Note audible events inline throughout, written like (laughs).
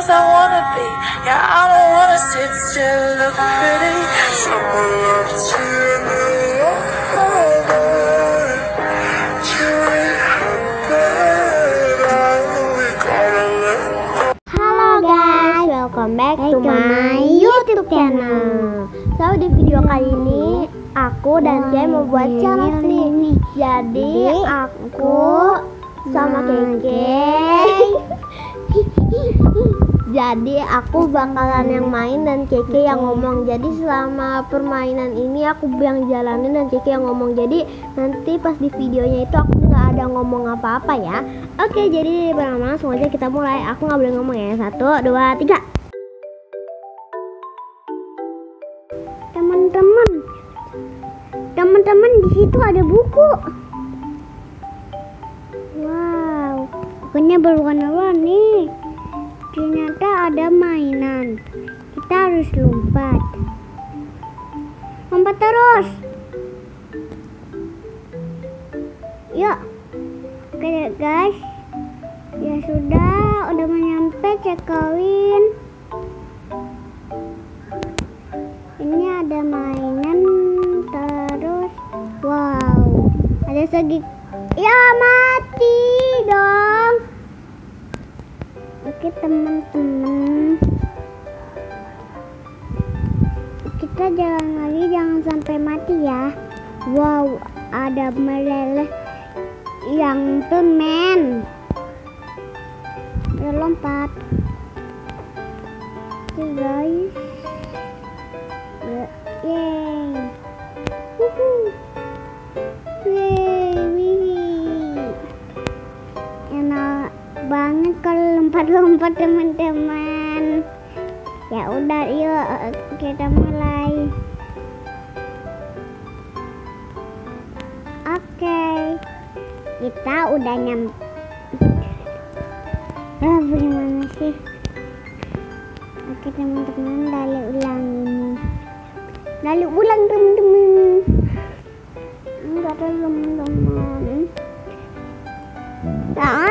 else I wanna be. Yeah, I don't wanna sit still, look pretty. To guys, welcome back to my YouTube channel. So di video kali ini aku dan Kay mau buat challenge nih. Jadi aku sama Keke. (laughs) Jadi aku bakalan yang main dan Keke yang ngomong. Jadi selama permainan ini aku yang jalanin dan Keke yang ngomong. Jadi nanti pas di videonya itu aku nggak ada ngomong apa-apa ya. Oke, jadi pertama langsung aja kita mulai. Aku nggak boleh ngomong ya. Satu, dua, tiga. Teman-teman, teman-teman di situ ada buku. Wow, bukunya berwarna-warni. Ternyata ada mainan. Kita harus lompat. Lompat terus. Yuk. Oke guys. Ya sudah, udah mau nyampe cek kawin. Ini ada mainan terus. Wow. Ada segi. Ya mati dong. Oke teman-teman. Kita jalan lagi jangan sampai mati ya. Wow, ada meleleh yang permen. Udah lompat. Oke guys. Yeay. Yeay, banget kalau lompat-lompat teman-teman. Ya udah yuk kita mulai. Oke. Kita udah nyampe. Ah, bagaimana sih? Oke teman-teman, dari ulang ini. Lalu ulang teman-teman. Enggak ada teman-teman. Halo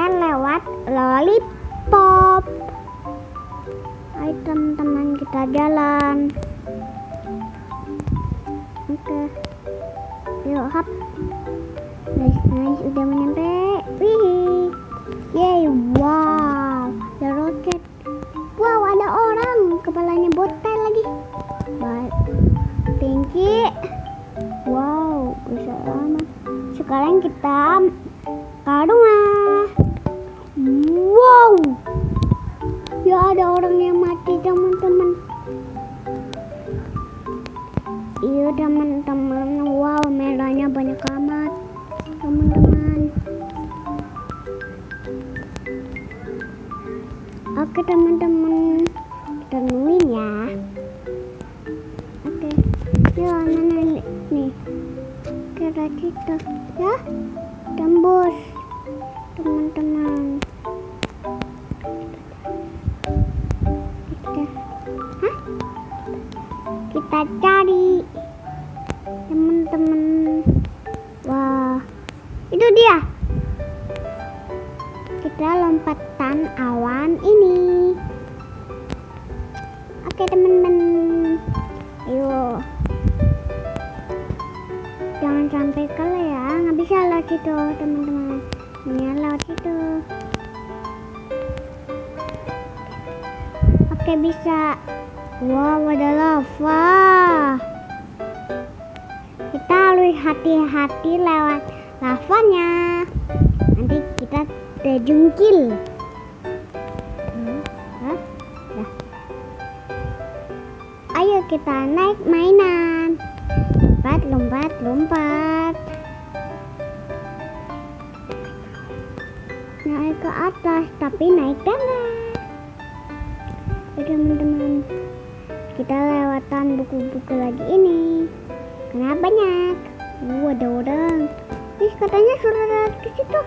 Lewat lollipop. Ayo teman-teman kita jalan. Oke. Yuk hop. Nice nice udah mau nyampe. Wih. Yeay, wow. Ada orang yang mati teman-teman. Iya teman-teman. Wow, merahnya banyak amat. Teman-teman. Oke teman-teman. Kita cari teman-teman. Wah. Itu dia. Kita lompatan awan ini. Oke teman-teman. Ayo. Jangan sampai kalah ya. Nggak bisa lewat situ teman-teman. Ini lewat situ. Oke bisa. Wow ada lava. Kita harus hati-hati lewat lavanya. Nanti kita terjungkil. Hmm? Dah. Ayo kita naik mainan. Lompat, lompat, lompat. Naik ke atas, tapi naik tangga. Teman-teman, kita lewatan buku-buku lagi ini. Karena banyak? Uh ada orang. Ih katanya suruh lewat ke situ.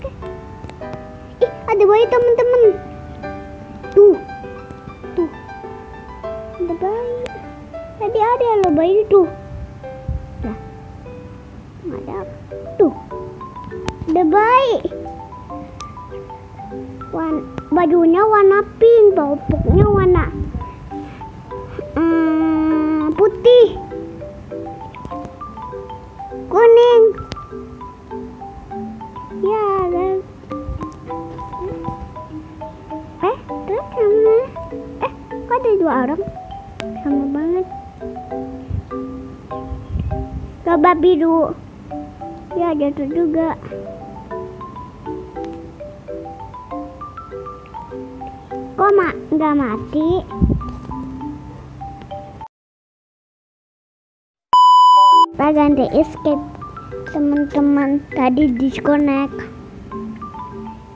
Oke. ih ada bayi temen-temen tuh. Tuh. Ada bayi. Tadi ada lo bayi tuh, lah. Ada. Tuh. Ada bayi. Wan bajunya warna pink, popoknya warna putih. Kuning. Ya guys eh terus sama eh kok ada dua orang? Sama banget. Coba biru ya jatuh juga. Kok ma nggak mati ganti escape teman-teman. Tadi disconnect.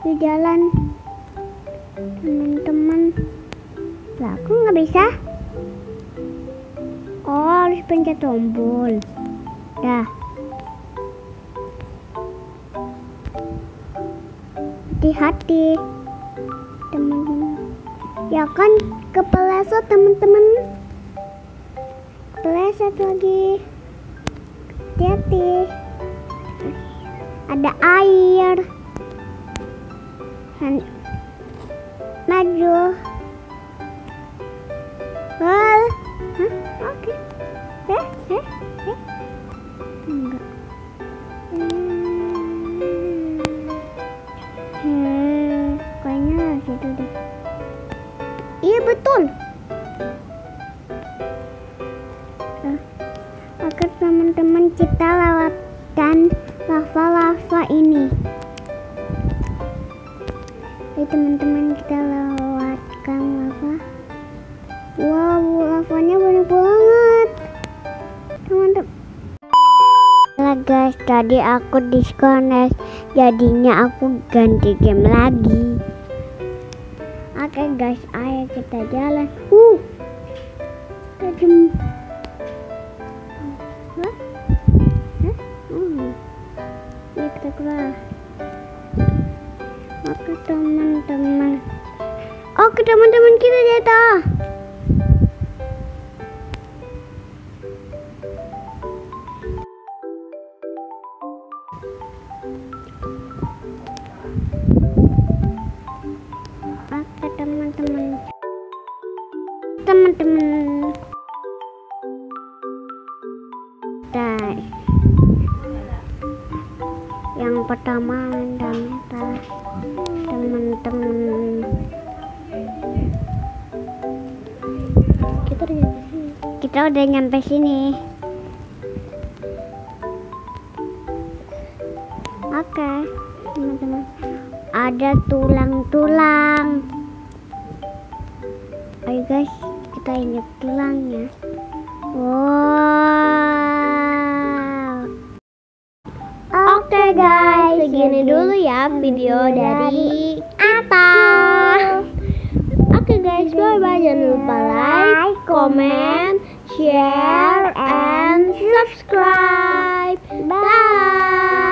Di jalan. Teman-teman. Lah aku nggak bisa. Oh harus pencet tombol. Dah. Hati-hati teman-teman. Ya kan kepeleset teman-teman. Kepeleset lagi hati-hati. Ada air. Maju. Hal, Hah? oke. Eh eh eh. Enggak. Hmm, kayaknya situ deh. Iya betul Oke teman-teman kita lewatkan lava-lava ini. Oke teman-teman kita lewatkan lava. Wow lavanya banyak banget. Teman-teman. Lah guys tadi aku disconnect. Jadinya aku ganti game lagi. Oke guys ayo kita jalan. Uh Tajam Hah? Ya keluar. Oke teman-teman. Oke teman-teman kita jatuh. Oke teman-teman. Teman-teman. Dah. Yang pertama dan teman-teman Kita udah nyampe sini. kita udah nyampe sini. Oke, teman-teman. Ada tulang-tulang. Ayo guys, kita injek tulangnya. Wow. Oke guys, segini dulu ya video dari kita. Oke guys, bye bye. Jangan lupa like, comment, share, and subscribe. Bye.